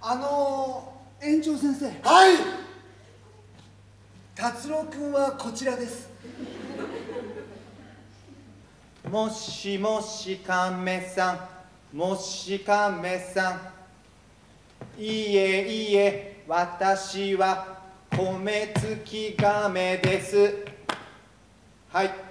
あの、園長先生。はい。達郎君はこちらです。もしもし亀さん。もし亀さん。いいえいいえ私は米付き亀です。はい。